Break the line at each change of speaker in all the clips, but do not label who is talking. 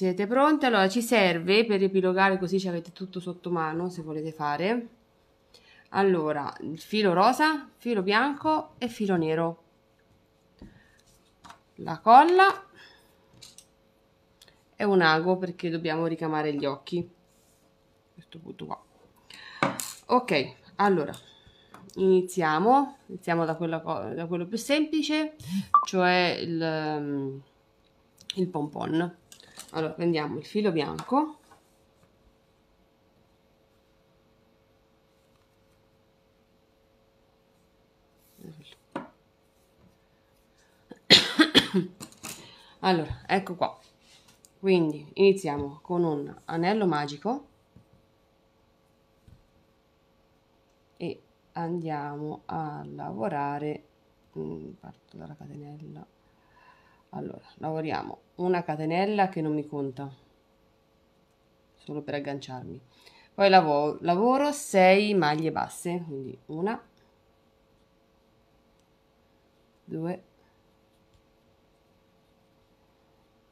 siete pronte? Allora ci serve per riepilogare così ci avete tutto sotto mano se volete fare. Allora, il filo rosa, filo bianco e filo nero. La colla e un ago perché dobbiamo ricamare gli occhi. Questo punto qua. Ok, allora iniziamo. Iniziamo da, quella, da quello più semplice, cioè il, il pompon. Allora prendiamo il filo bianco. allora ecco qua. Quindi iniziamo con un anello magico. E andiamo a lavorare. Mm, parto dalla catenella allora lavoriamo. Una catenella che non mi conta. Solo per agganciarmi. Poi lavoro, lavoro 6 maglie basse quindi una 2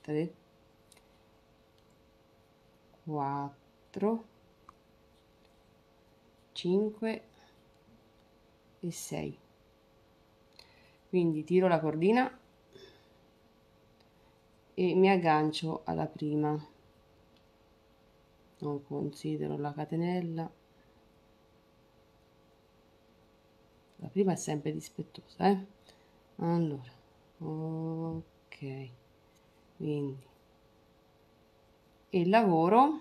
3 4 5 e 6 quindi tiro la cordina e mi aggancio alla prima. Non considero la catenella. La prima è sempre dispettosa eh? allora ok. Quindi. Il lavoro?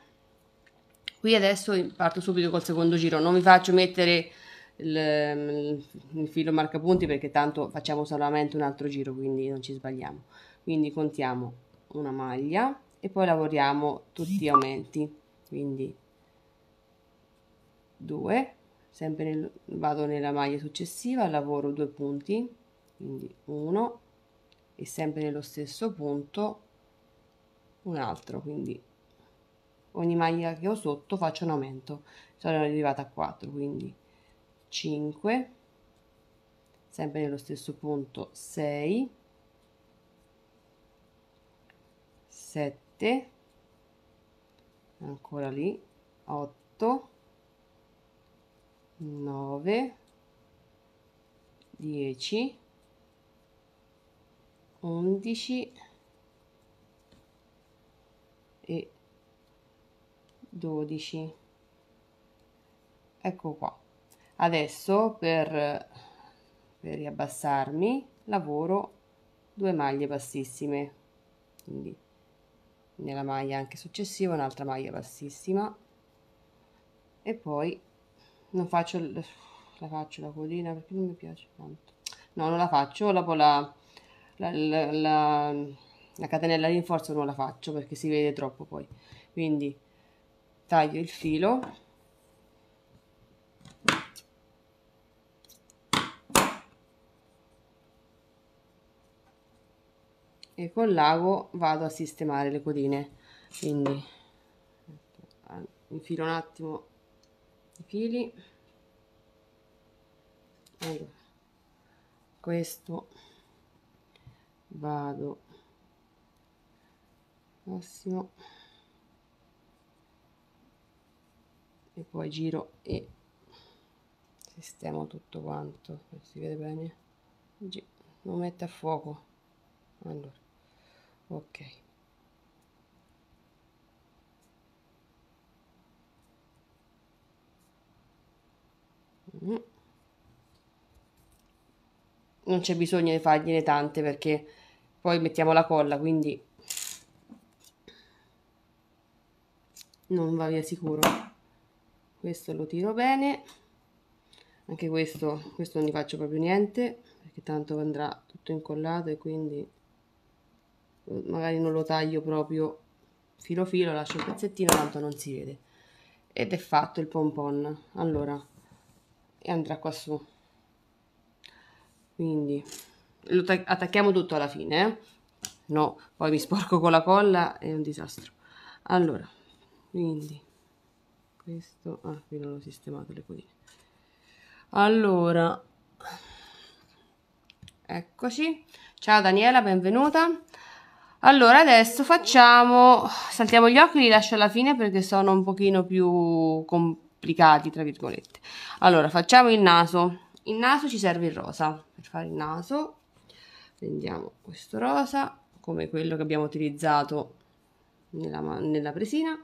Qui adesso parto subito col secondo giro. Non vi faccio mettere il, il filo marcapunti perché tanto facciamo solamente un altro giro quindi non ci sbagliamo. Quindi contiamo una maglia e poi lavoriamo tutti gli aumenti. Quindi 2 sempre nel, vado nella maglia successiva lavoro due punti quindi 1 e sempre nello stesso punto un altro quindi ogni maglia che ho sotto faccio un aumento. Sono arrivata a 4 quindi 5 sempre nello stesso punto 6 7 ancora lì 8 9 10 11 e 12 ecco qua. Adesso per, per riabbassarmi lavoro due maglie bassissime quindi nella maglia anche successiva un'altra maglia bassissima. E poi non faccio la faccio la codina perché non mi piace tanto. No non la faccio dopo la, la, la, la, la catenella rinforzo non la faccio perché si vede troppo poi. Quindi taglio il filo e con l'ago vado a sistemare le codine. Quindi infilo un attimo i fili. Allora, questo vado massimo e poi giro e sistemo tutto quanto si vede bene. Lo mette a fuoco. Allora ok. Mm. non c'è bisogno di fargliene tante perché poi mettiamo la colla quindi non va via sicuro. Questo lo tiro bene. Anche questo questo non gli faccio proprio niente perché tanto andrà tutto incollato e quindi magari non lo taglio proprio filo filo lascio il pezzettino tanto non si vede. Ed è fatto il pompon. Allora e andrà qua su. Quindi lo attacchiamo tutto alla fine eh? no poi mi sporco con la colla è un disastro. Allora quindi questo ah qui non ho sistemato le codine. Allora eccoci. Ciao Daniela benvenuta allora adesso facciamo saltiamo gli occhi li lascio alla fine perché sono un pochino più complicati tra virgolette. Allora facciamo il naso. Il naso ci serve il rosa. Per fare il naso prendiamo questo rosa come quello che abbiamo utilizzato nella, nella presina.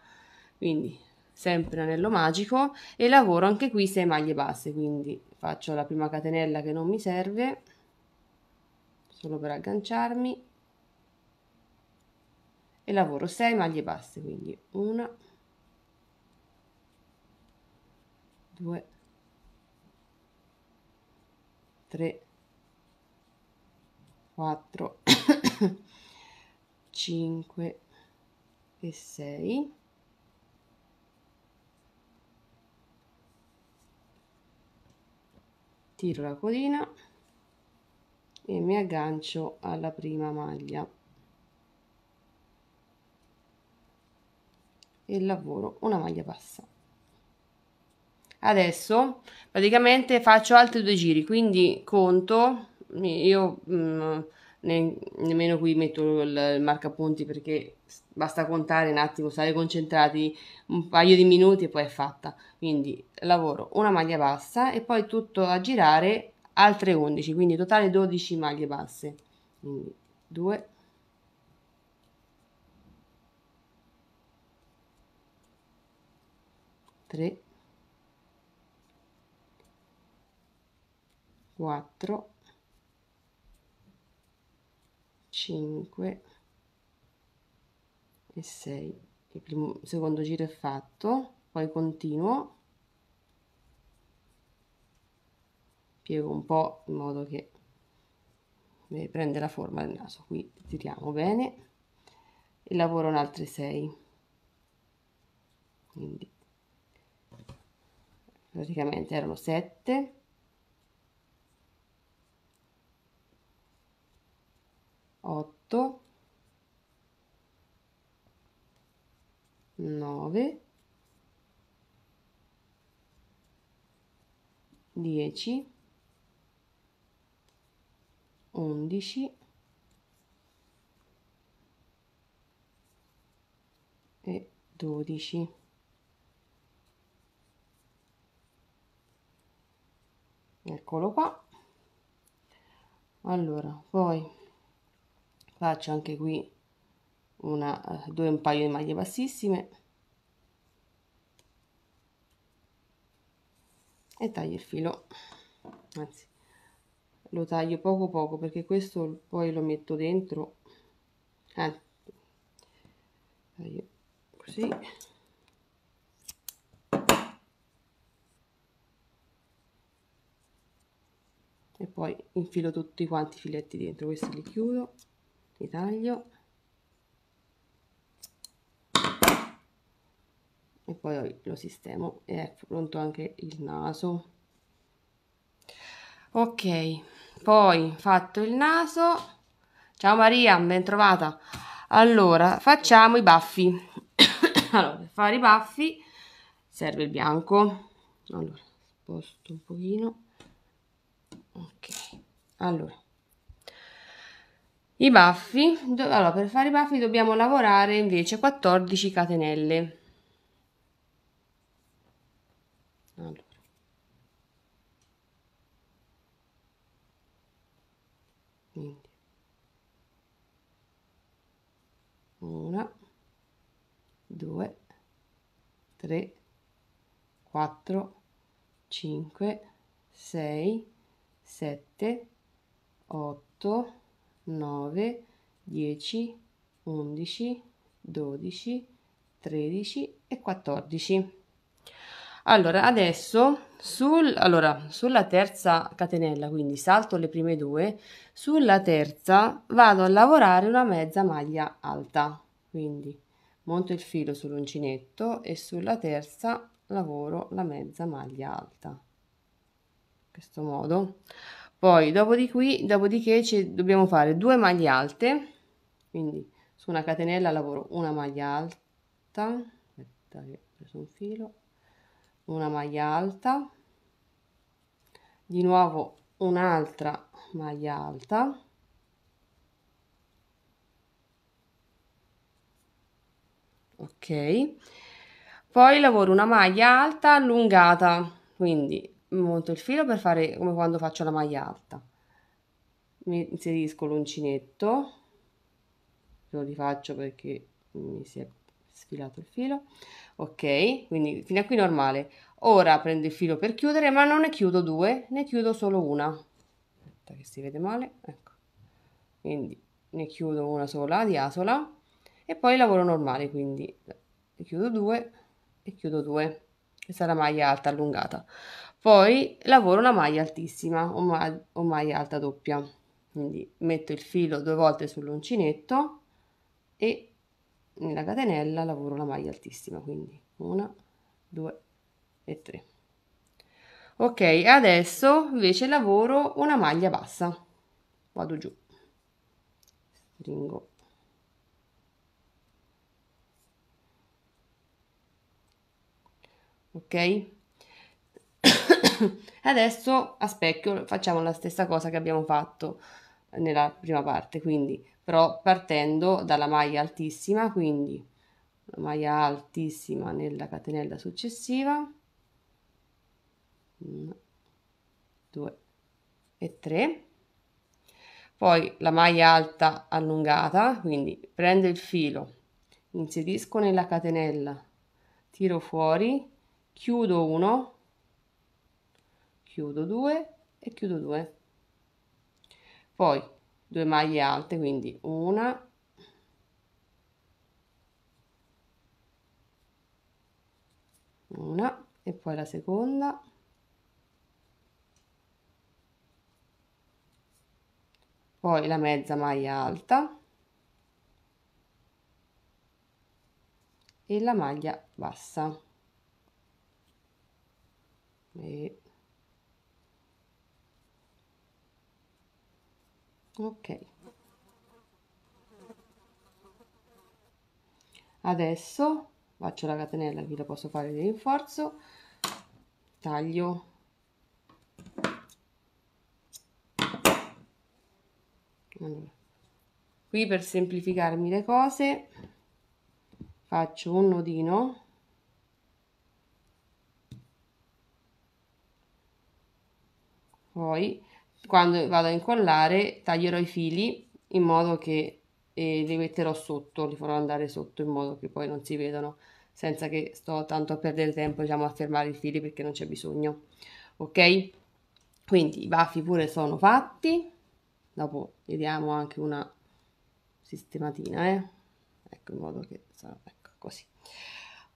Quindi sempre anello magico. E lavoro anche qui 6 maglie basse quindi faccio la prima catenella che non mi serve solo per agganciarmi e lavoro 6 maglie basse quindi una 2 3 4 5 e 6 tiro la codina e mi aggancio alla prima maglia e lavoro una maglia bassa. Adesso praticamente faccio altri due giri quindi conto io mh, mm, ne, nemmeno qui metto il, il marcapunti perché basta contare un attimo stare concentrati un paio di minuti e poi è fatta. Quindi lavoro una maglia bassa e poi tutto a girare altre 11 quindi totale 12 maglie basse. Quindi 2 3 4 5 e 6 il primo secondo giro è fatto poi continuo. Piego un po' in modo che prende la forma del naso. Qui tiriamo bene. E lavoro un altre 6 quindi praticamente erano 7 8 9 10 11 e 12 eccolo qua. Allora poi faccio anche qui una due un paio di maglie bassissime. E taglio il filo. Anzi lo taglio poco poco perché questo poi lo metto dentro. Eh, così e poi infilo tutti quanti i filetti dentro questi li chiudo li taglio. E poi lo sistemo e è pronto anche il naso. Ok poi fatto il naso. Ciao Maria ben trovata. Allora facciamo i baffi. Allora per fare i baffi serve il bianco. Allora sposto un pochino ok. Allora. I baffi allora per fare i baffi dobbiamo lavorare invece 14 catenelle. Allora. Quindi. Una due tre quattro cinque sei 7, 8, 9, 10, 11, 12, 13 e 14. Allora, adesso sul, allora, sulla terza catenella, quindi salto le prime due, sulla terza vado a lavorare una mezza maglia alta, quindi monto il filo sull'uncinetto e sulla terza lavoro la mezza maglia alta questo modo. Poi dopo di qui dopodiché ci dobbiamo fare due maglie alte quindi su una catenella lavoro una maglia alta aspetta che ho preso un filo una maglia alta di nuovo un'altra maglia alta ok poi lavoro una maglia alta allungata quindi monto il filo per fare come quando faccio la maglia alta. Mi inserisco l'uncinetto lo rifaccio perché mi si è sfilato il filo. Ok quindi fino a qui normale. Ora prendo il filo per chiudere ma non ne chiudo due ne chiudo solo una. Aspetta che si vede male ecco. Quindi ne chiudo una sola di asola e poi lavoro normale quindi chiudo due e chiudo due. Questa è la maglia alta allungata poi lavoro una maglia altissima o, ma o maglia alta doppia. Quindi metto il filo due volte sull'uncinetto e nella catenella lavoro la maglia altissima quindi una due e tre. Ok adesso invece lavoro una maglia bassa. Vado giù. Stringo. Ok adesso a specchio facciamo la stessa cosa che abbiamo fatto nella prima parte quindi però partendo dalla maglia altissima quindi la maglia altissima nella catenella successiva. 1 2 e 3 poi la maglia alta allungata quindi prendo il filo inserisco nella catenella tiro fuori chiudo 1 chiudo 2 e chiudo 2 poi due maglie alte quindi una una e poi la seconda poi la mezza maglia alta e la maglia bassa. E ok. Adesso faccio la catenella qui la posso fare di rinforzo. Taglio. Allora, qui per semplificarmi le cose faccio un nodino. Poi quando vado a incollare taglierò i fili in modo che eh, li metterò sotto, li farò andare sotto in modo che poi non si vedano senza che sto tanto a perdere tempo diciamo a fermare i fili perché non c'è bisogno. Ok? Quindi i baffi pure sono fatti. Dopo vediamo anche una sistematina eh? ecco in modo che ecco così.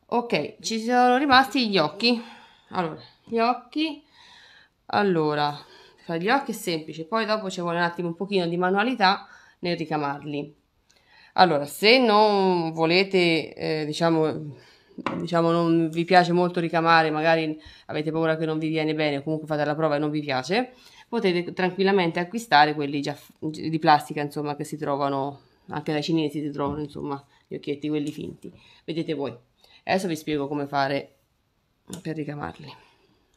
Ok ci sono rimasti gli occhi. Allora gli occhi. Allora fare gli occhi è semplice, poi dopo ci vuole un attimo un pochino di manualità nel ricamarli. Allora, se non volete, eh, diciamo, diciamo, non vi piace molto ricamare, magari avete paura che non vi viene bene, comunque fate la prova e non vi piace, potete tranquillamente acquistare quelli già di plastica, insomma, che si trovano, anche dai cinesi si trovano, insomma, gli occhietti, quelli finti. Vedete voi. Adesso vi spiego come fare per ricamarli.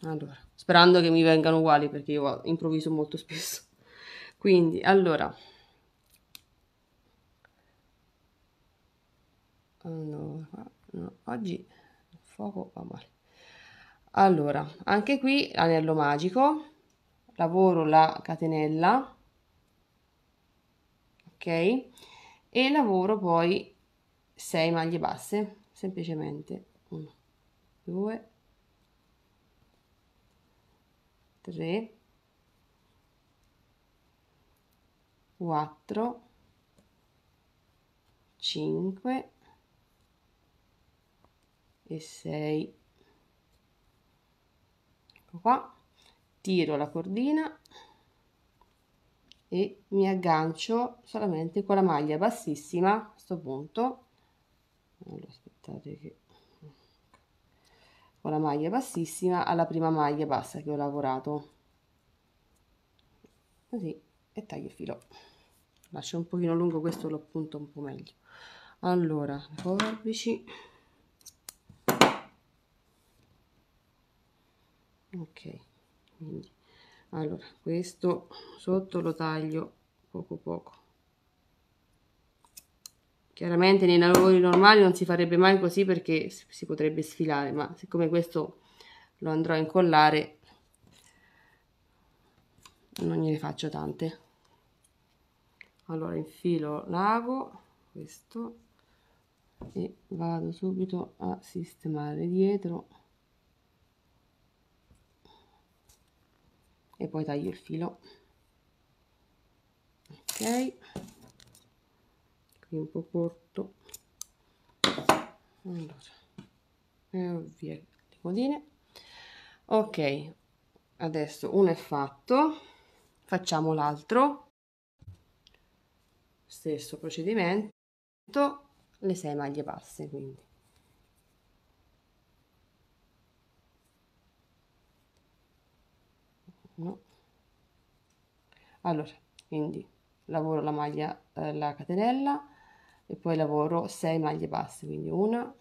Allora, sperando che mi vengano uguali perché io improvviso molto spesso. Quindi, allora, allora no, oggi il fuoco va male. Allora, anche qui anello magico, lavoro la catenella, ok? E lavoro poi 6 maglie basse, semplicemente 1, 2, 3 4 5 e 6 ecco qua. Tiro la cordina. E mi aggancio solamente con la maglia bassissima a questo punto. Allora, aspettate che con la maglia bassissima alla prima maglia bassa che ho lavorato. Così e taglio il filo. Lascio un pochino lungo questo lo appunto un po' meglio. Allora forbici. Ok quindi allora questo sotto lo taglio poco poco chiaramente nei lavori normali non si farebbe mai così perché si potrebbe sfilare ma siccome questo lo andrò a incollare non gliene faccio tante. Allora infilo l'ago questo e vado subito a sistemare dietro. E poi taglio il filo. Ok qui un po' corto. Allora e via le codine. Ok adesso uno è fatto facciamo l'altro. Stesso procedimento le 6 maglie basse quindi. No. allora quindi lavoro la maglia eh, la catenella e poi lavoro 6 maglie basse quindi una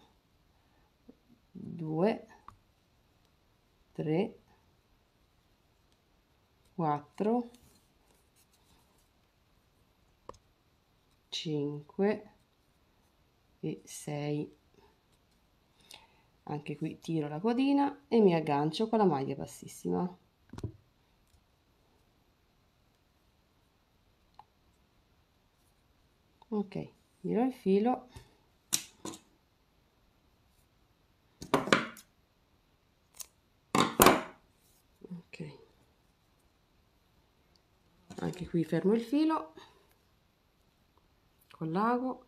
2 3 4 5 e 6 anche qui tiro la codina e mi aggancio con la maglia bassissima. Ok giro il filo. Ok. Anche qui fermo il filo. Con l'ago.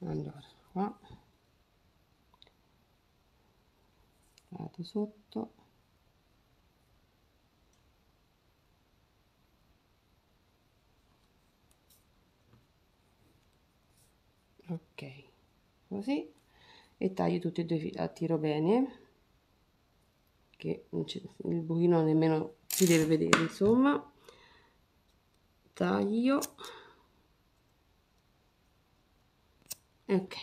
Allora qua. Lato sotto ok così e taglio tutti e due a tiro bene che il buchino nemmeno si deve vedere insomma. Taglio. Ok.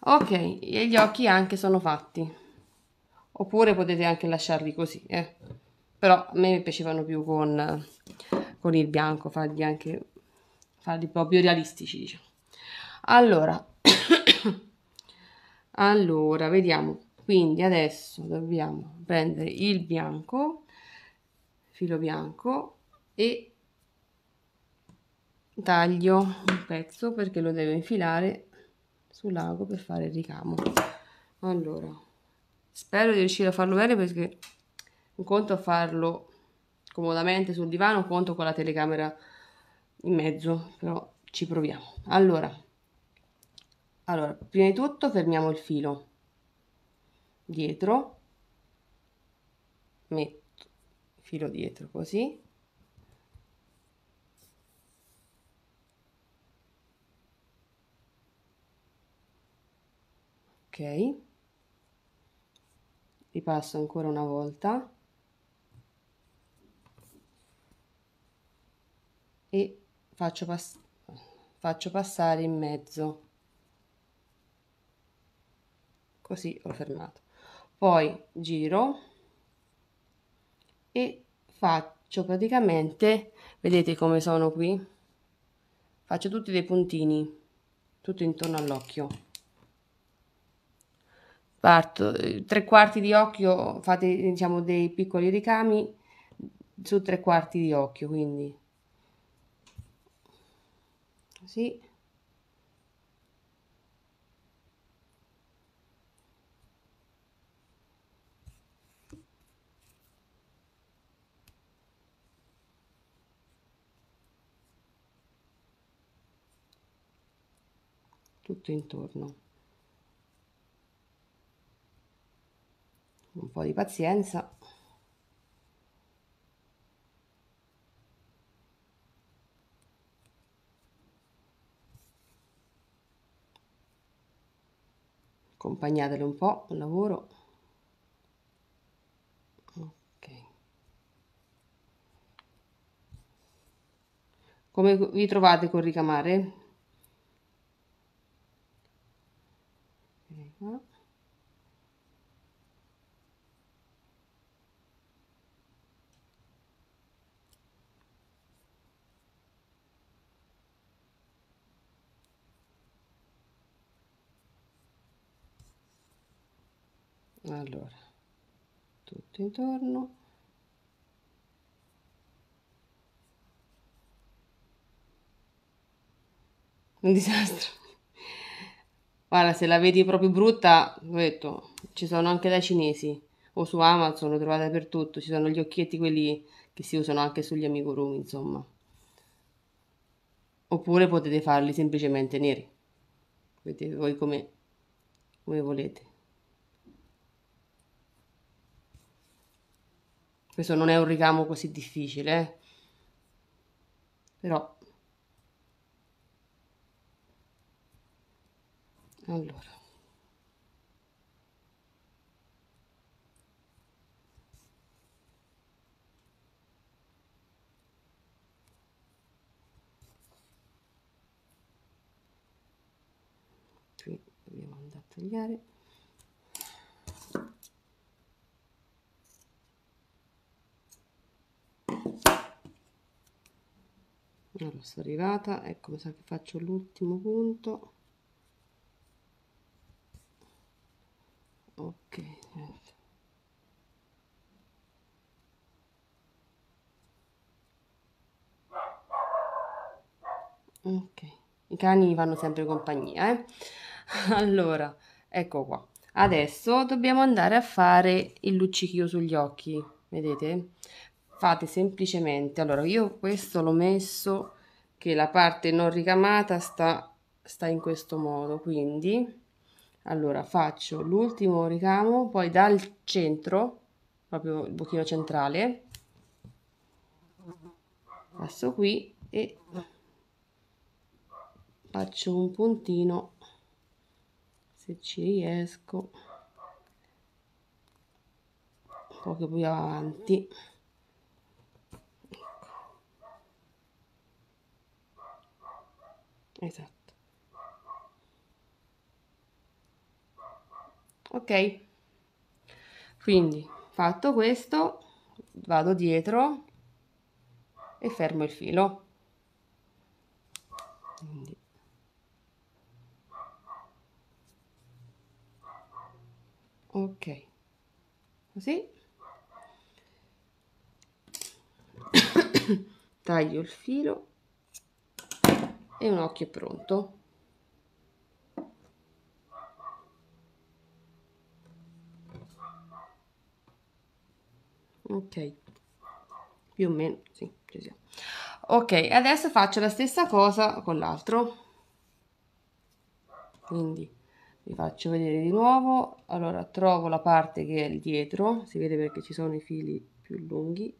Ok e gli occhi anche sono fatti. Oppure potete anche lasciarli così eh. però a me piacevano più con, con il bianco farli anche farli proprio realistici diciamo. Allora allora vediamo. Quindi adesso dobbiamo prendere il bianco filo bianco e taglio un pezzo perché lo devo infilare sull'ago per fare il ricamo. Allora spero di riuscire a farlo bene perché un conto a farlo comodamente sul divano un conto con la telecamera in mezzo però ci proviamo. Allora allora prima di tutto fermiamo il filo. Dietro. Metto filo dietro così. Ok. Ripasso ancora una volta. E faccio, pass faccio passare in mezzo così ho fermato poi giro e faccio praticamente vedete come sono qui. Faccio tutti dei puntini tutto intorno all'occhio. Parto tre quarti di occhio fate diciamo dei piccoli ricami su tre quarti di occhio quindi. Così tutto intorno. Un po' di pazienza. Accompagnatelo un po' al lavoro. Ok. Come vi trovate con ricamare allora tutto intorno. Un disastro. Guarda se la vedi proprio brutta ho detto ci sono anche dai cinesi o su Amazon lo trovate dappertutto ci sono gli occhietti quelli che si usano anche sugli amigurumi insomma. Oppure potete farli semplicemente neri. Vedete voi come, come volete questo non è un ricamo così difficile eh? però. Allora. Qui tagliare allora sono arrivata ecco mi sa che faccio l'ultimo punto. Ok ok i cani fanno sempre compagnia eh? allora ecco qua. Adesso dobbiamo andare a fare il luccichio sugli occhi vedete fate semplicemente. Allora io questo l'ho messo che la parte non ricamata sta sta in questo modo quindi allora faccio l'ultimo ricamo poi dal centro proprio il bocchino centrale passo qui e faccio un puntino se ci riesco un po' più avanti esatto. Ok. Quindi fatto questo vado dietro e fermo il filo. Quindi. ok. Così. Taglio il filo e un occhio pronto. Ok. Più o meno sì ci siamo. Ok adesso faccio la stessa cosa con l'altro. Quindi vi faccio vedere di nuovo. Allora trovo la parte che è il dietro. Si vede perché ci sono i fili più lunghi.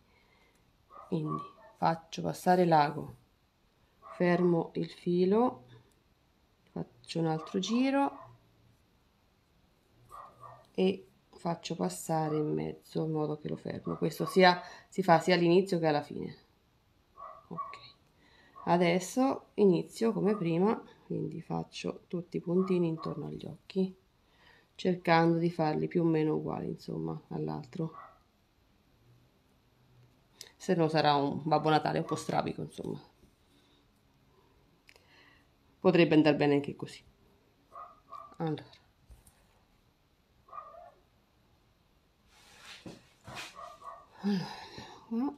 Quindi faccio passare l'ago fermo il filo faccio un altro giro e faccio passare in mezzo in modo che lo fermo. Questo sia si fa sia all'inizio che alla fine. Ok. Adesso inizio come prima quindi faccio tutti i puntini intorno agli occhi cercando di farli più o meno uguali insomma all'altro. Se no sarà un babbo natale un po' strabico insomma potrebbe andare bene anche così. Allora. Allora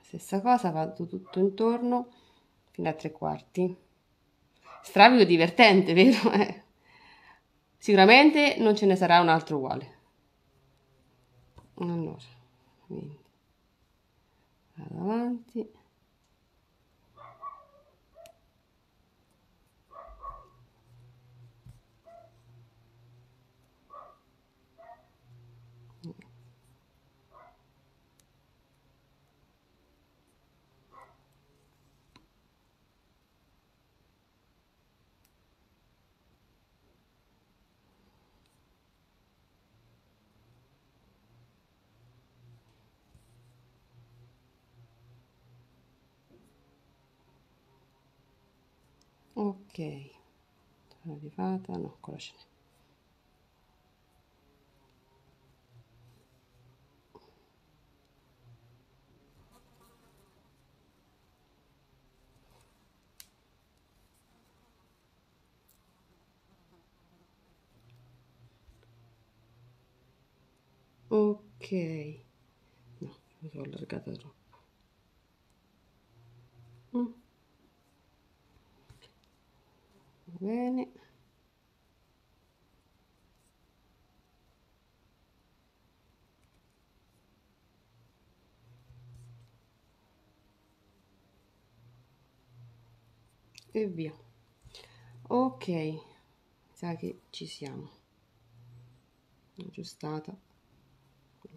stessa cosa vado tutto intorno a tre quarti. Stravido divertente vero eh? sicuramente non ce ne sarà un altro uguale. Allora quindi vado avanti ok. Sono arrivata no ancora ce n'è. Ok. No mi sono allargata troppo. Mm. Bene. E via. Ok. Sa che ci siamo. Aggiustata.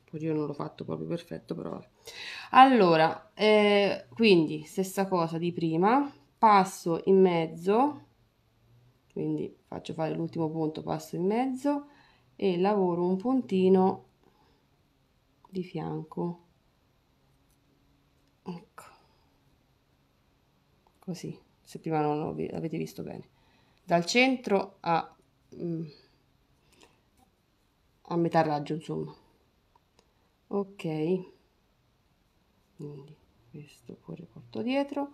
Poi io non l'ho fatto proprio perfetto però allora eh, quindi stessa cosa di prima. Passo in mezzo quindi faccio fare l'ultimo punto passo in mezzo e lavoro un puntino di fianco. Ecco. Così se prima non l'avete visto bene. Dal centro a, mm, a metà raggio insomma. Ok. Quindi questo poi porto dietro.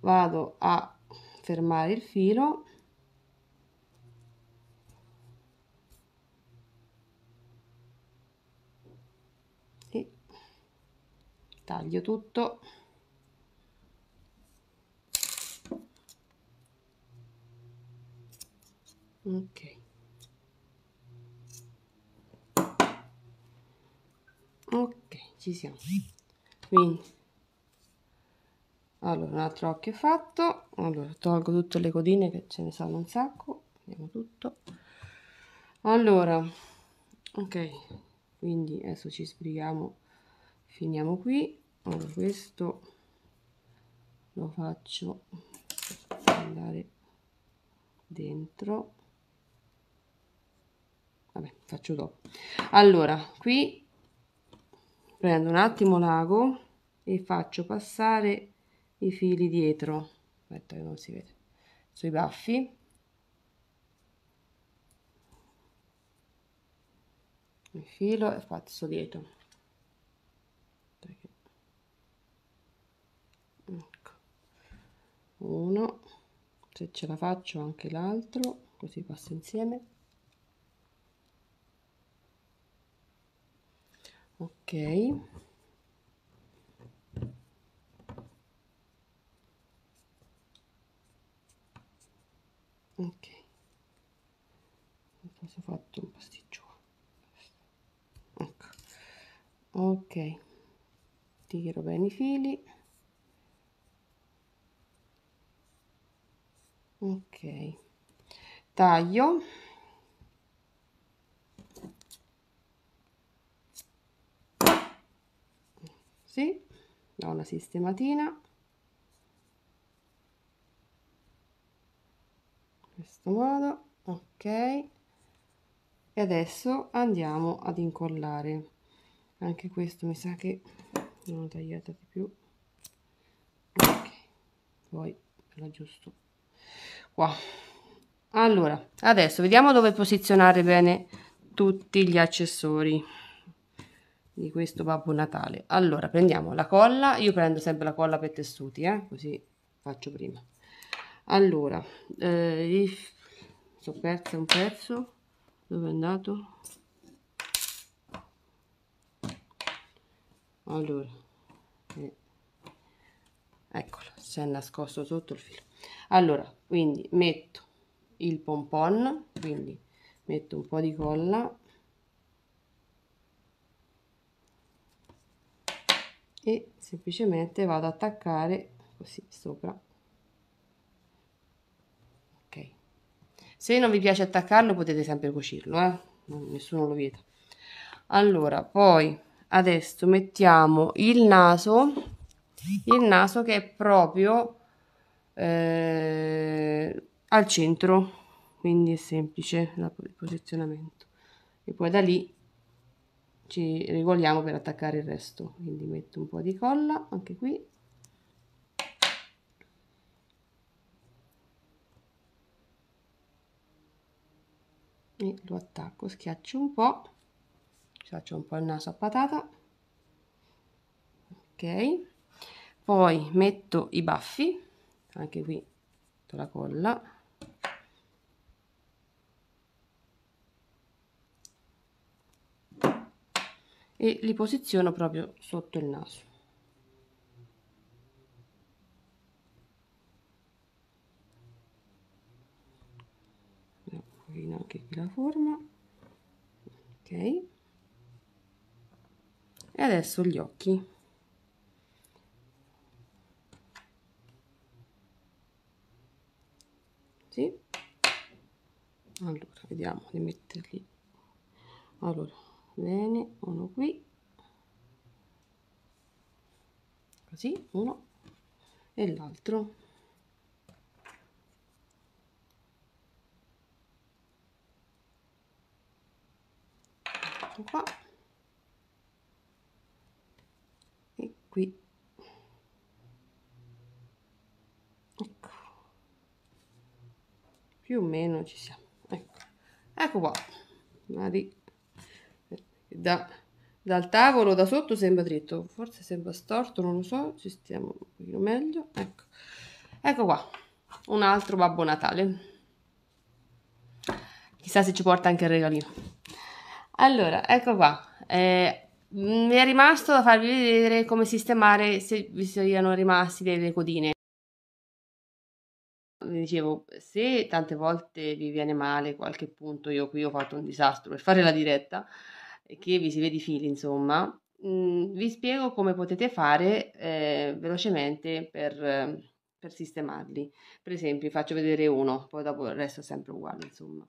Vado a fermare il filo e taglio tutto. Ok. Ok ci siamo. Quindi. Allora un altro occhio fatto. Allora tolgo tutte le codine che ce ne sono un sacco. Vediamo tutto. Allora ok. Quindi adesso ci sbrighiamo finiamo qui. Allora questo lo faccio andare dentro. Vabbè faccio dopo. Allora qui prendo un attimo l'ago e faccio passare i fili dietro. Aspetta che non si vede. Sui baffi. Il filo e faccio dietro ecco uno se ce la faccio anche l'altro così passo insieme. Ok. Ok. Ho fatto un pasticcio ecco. Ok. Tiro bene i fili ok. Taglio. Così do una sistematina. In questo modo ok. E adesso andiamo ad incollare. Anche questo mi sa che non ho tagliata di più. Ok poi l'aggiusto qua allora adesso vediamo dove posizionare bene tutti gli accessori di questo Babbo Natale. Allora, prendiamo la colla, io prendo sempre la colla per tessuti, eh? così faccio prima. Allora, eh, sono persa un pezzo, dove è andato? Allora, eh, eccolo, si è nascosto sotto il filo. Allora, quindi metto il pompon, quindi metto un po' di colla. E semplicemente vado ad attaccare così sopra. Ok. Se non vi piace attaccarlo potete sempre cucirlo eh? nessuno lo vieta. Allora poi adesso mettiamo il naso il naso che è proprio eh, al centro quindi è semplice il posizionamento. E poi da lì ci regoliamo per attaccare il resto quindi metto un po' di colla anche qui. E lo attacco schiaccio un po' faccio un po' il naso a patata. Ok. Poi metto i baffi anche qui la colla. E li posiziono proprio sotto il naso. Anche qui la forma. Ok. E adesso gli occhi sì. Allora vediamo di metterli. Allora bene uno qui. Così uno e l'altro. Qua e qui ecco più o meno ci siamo. Ecco. Ecco qua. Da, dal tavolo da sotto sembra dritto forse sembra storto non lo so ci stiamo un pochino meglio. Ecco. Ecco qua un altro babbo natale. Chissà se ci porta anche il regalino. Allora ecco qua. Eh, mi è rimasto da farvi vedere come sistemare se vi siano rimasti delle codine dicevo, se tante volte vi viene male qualche punto, io qui ho fatto un disastro per fare la diretta, che vi si vede i fili, insomma, mh, mm, vi spiego come potete fare eh, velocemente per, per, sistemarli. Per esempio, vi faccio vedere uno, poi dopo il resto è sempre uguale, insomma.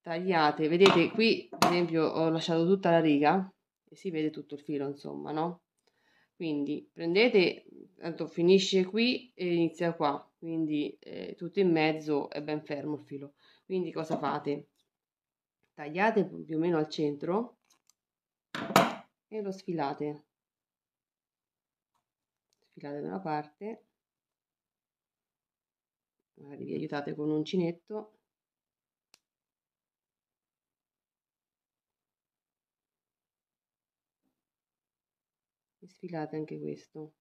Tagliate, vedete qui, per esempio, ho lasciato tutta la riga e si vede tutto il filo, insomma, no? Quindi prendete, tanto finisce qui e inizia qua, quindi eh, tutto in mezzo è ben fermo il filo. Quindi cosa fate? tagliate più o meno al centro e lo sfilate. Sfilate da una parte. Magari vi aiutate con un uncinetto. E sfilate anche questo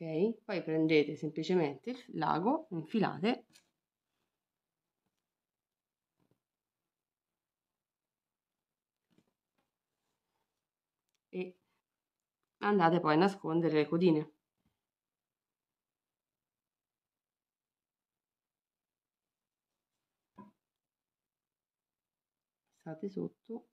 ok poi prendete semplicemente il lago infilate e andate poi a nascondere le codine. Passate sotto.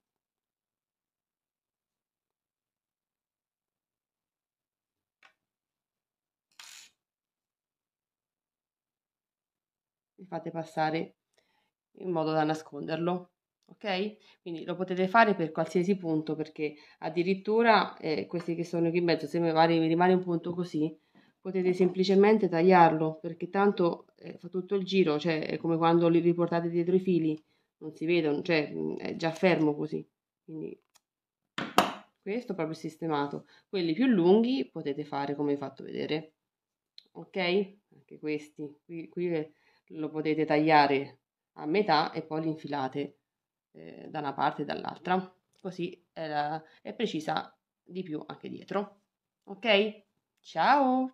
Fate passare in modo da nasconderlo ok? Quindi lo potete fare per qualsiasi punto perché addirittura eh, questi che sono qui in mezzo, se mi rimane un punto così, potete semplicemente tagliarlo perché tanto eh, fa tutto il giro, cioè è come quando li riportate dietro i fili, non si vedono, cioè è già fermo così. Quindi questo proprio sistemato. Quelli più lunghi potete fare come vi ho fatto vedere. Ok? Anche questi, qui, qui lo potete tagliare a metà e poi lo infilate eh, da una parte e dall'altra. Così è, la, è precisa di più anche dietro. Ok? Ciao!